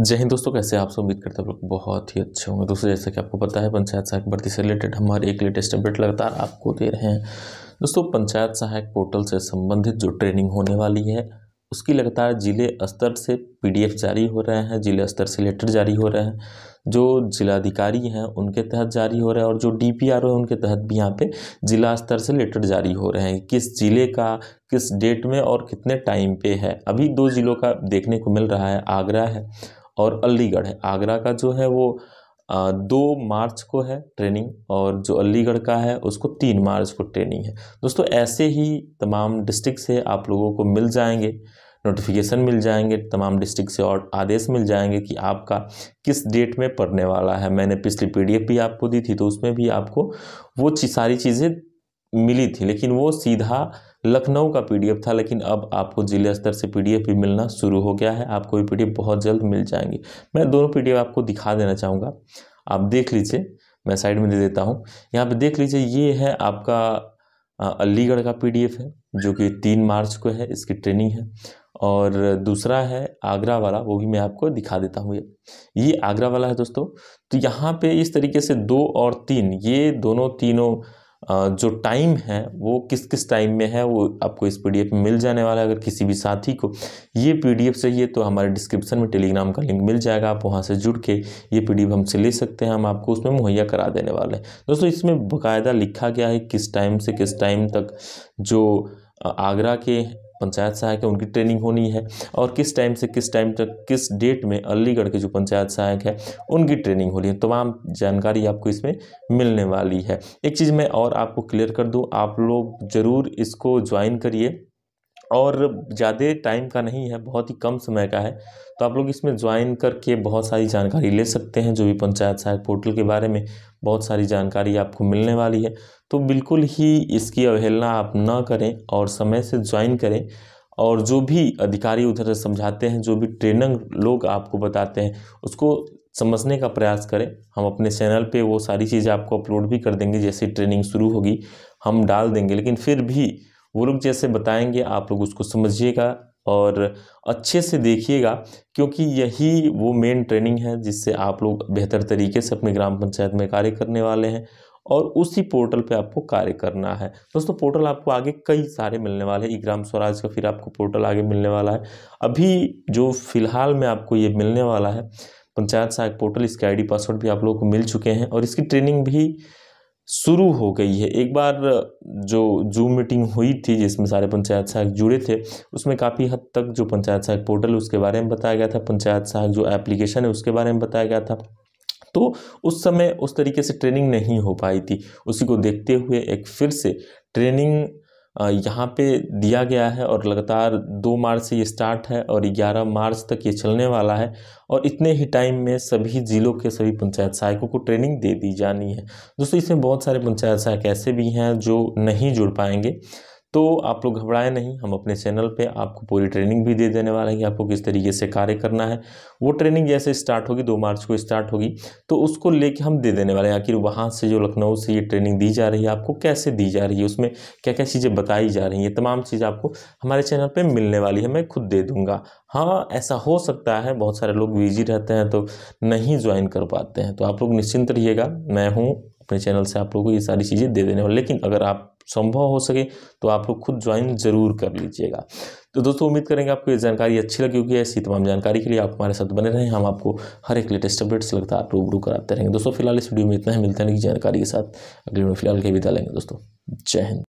जय हिंद दोस्तों, कैसे आप सब? उम्मीद करते हैं लोग बहुत ही अच्छे होंगे। दोस्तों, जैसा कि आपको पता है, पंचायत सहायक भर्ती से रिलेटेड हमारे एक लेटेस्ट अपडेट लगातार आपको दे रहे हैं। दोस्तों, पंचायत सहायक पोर्टल से संबंधित जो ट्रेनिंग होने वाली है उसकी लगातार ज़िले स्तर से पीडीएफ जारी हो रहे हैं, ज़िले स्तर से लेटर जारी हो रहे हैं, जो जिलाधिकारी हैं उनके तहत जारी हो रहा है और जो डी पी आर है उनके तहत भी यहाँ पे जिला स्तर से लेटर जारी हो रहे हैं। किस ज़िले का, किस डेट में और कितने टाइम पे है? अभी दो जिलों का देखने को मिल रहा है, आगरा है और अलीगढ़ है। आगरा का जो है वो दो मार्च को है ट्रेनिंग और जो अलीगढ़ का है उसको तीन मार्च को ट्रेनिंग है। दोस्तों, ऐसे ही तमाम डिस्ट्रिक्ट से आप लोगों को मिल जाएँगे, नोटिफिकेशन मिल जाएँगे, तमाम डिस्ट्रिक्ट से और आदेश मिल जाएँगे कि आपका किस डेट में पढ़ने वाला है। मैंने पिछली पीडीएफ भी आपको दी थी तो उसमें भी आपको वो सारी चीज़ें मिली थी, लेकिन वो सीधा लखनऊ का पीडीएफ था, लेकिन अब आपको ज़िले स्तर से पीडीएफ भी मिलना शुरू हो गया है। आपको ये पीडीएफ बहुत जल्द मिल जाएँगे। मैं दोनों पीडीएफ आपको दिखा देना चाहूँगा। आप देख लीजिए, मैं साइड में दे देता हूँ। यहाँ पे देख लीजिए, ये है आपका अलीगढ़ का पीडीएफ है, जो कि तीन मार्च को है, इसकी ट्रेनिंग है। और दूसरा है आगरा वाला, वो भी मैं आपको दिखा देता हूँ ये। ये आगरा वाला है दोस्तों। तो यहाँ पे इस तरीके से दो और तीन, ये दोनों तीनों जो टाइम है, वो किस किस टाइम में है, वो आपको इस पीडीएफ में मिल जाने वाला है, अगर किसी भी साथी को। ये पीडीएफ चाहिए तो हमारे डिस्क्रिप्शन में टेलीग्राम का लिंक मिल जाएगा, आप वहाँ से जुड़ के ये पीडीएफ हमसे ले सकते हैं, हम आपको उसमें मुहैया करा देने वाले हैं। दोस्तों, इसमें बाकायदा लिखा गया है किस टाइम से किस टाइम तक जो आगरा के पंचायत सहायक है, उनकी ट्रेनिंग होनी है। और किस टाइम से किस टाइम तक, किस डेट में अलीगढ़ के जो पंचायत सहायक है, उनकी ट्रेनिंग होनी है। तमाम जानकारी आपको इसमें मिलने वाली है। एक चीज़ मैं और आपको क्लियर कर दूँ, आप लोग ज़रूर इसको ज्वाइन करिए। और ज़्यादा टाइम का नहीं है, बहुत ही कम समय का है तो आप लोग इसमें ज्वाइन करके बहुत सारी जानकारी ले सकते हैं, जो भी पंचायत सहायक पोर्टल के बारे में बहुत सारी जानकारी आपको मिलने वाली है। तो बिल्कुल ही इसकी अवहेलना आप ना करें और समय से ज्वाइन करें और जो भी अधिकारी उधर समझाते हैं, जो भी ट्रेनर लोग आपको बताते हैं, उसको समझने का प्रयास करें। हम अपने चैनल पे वो सारी चीज़ें आपको अपलोड भी कर देंगे, जैसे ट्रेनिंग शुरू होगी, हम डाल देंगे, लेकिन फिर भी वो लोग जैसे बताएँगे, आप लोग उसको समझिएगा और अच्छे से देखिएगा, क्योंकि यही वो मेन ट्रेनिंग है जिससे आप लोग बेहतर तरीके से अपने ग्राम पंचायत में कार्य करने वाले हैं और उसी पोर्टल पे आपको कार्य करना है। दोस्तों पोर्टल आपको आगे कई सारे मिलने वाले हैं। ई ग्राम स्वराज का फिर आपको पोर्टल आगे मिलने वाला है। अभी जो फ़िलहाल में आपको ये मिलने वाला है, पंचायत सहायक पोर्टल इसके आईडी पासवर्ड भी आप लोगों को मिल चुके हैं और इसकी ट्रेनिंग भी शुरू हो गई है। एक बार जो जूम मीटिंग हुई थी, जिसमें सारे पंचायत सहायक जुड़े थे, उसमें काफ़ी हद तक जो पंचायत सहायक पोर्टल उसके बारे में बताया गया था। पंचायत सहायक जो एप्लीकेशन है, उसके बारे में बताया गया था। तो उस समय उस तरीके से ट्रेनिंग नहीं हो पाई थी। उसी को देखते हुए एक फिर से ट्रेनिंग यहाँ पे दिया गया है और लगातार दो मार्च से ये स्टार्ट है और ग्यारह मार्च तक ये चलने वाला है और इतने ही टाइम में सभी ज़िलों के सभी पंचायत सहायकों को ट्रेनिंग दे दी जानी है। दोस्तों, इसमें बहुत सारे पंचायत सहायक ऐसे भी हैं जो नहीं जुड़ पाएँगे। तो आप लोग घबराएँ नहीं, हम अपने चैनल पे आपको पूरी ट्रेनिंग भी दे देने वाले हैं कि आपको किस तरीके से कार्य करना है। वो ट्रेनिंग जैसे स्टार्ट होगी, दो मार्च को स्टार्ट होगी तो उसको लेके हम दे देने वाले हैं आखिर वहाँ से जो लखनऊ से ये ट्रेनिंग दी जा रही है, आपको कैसे दी जा रही है, उसमें क्या क्या चीज़ें बताई जा रही हैं, ये तमाम चीज़ आपको हमारे चैनल पर मिलने वाली है, मैं खुद दे दूँगा। हाँ ऐसा हो सकता है, बहुत सारे लोग बिज़ी रहते हैं तो नहीं ज्वाइन कर पाते हैं तो आप लोग निश्चिंत रहिएगा, मैं हूँ, अपने चैनल से आप लोगों को ये सारी चीज़ें दे देने वाले लेकिन अगर आप संभव हो सके तो आप लोग खुद ज्वाइन ज़रूर कर लीजिएगा। तो दोस्तों, उम्मीद करेंगे आपको ये जानकारी अच्छी लगी होगी। ऐसी तमाम जानकारी के लिए आप हमारे साथ बने रहें। हम आपको हर एक लेटेस्ट अपडेट्स लगता है रूबरू कराते रहेंगे। दोस्तों, फ़िलहाल इस वीडियो में इतना ही। मिलता है जानकारी के साथ। अगले फ़िलहाल के विदा लेंगे दोस्तों, जय हिंद।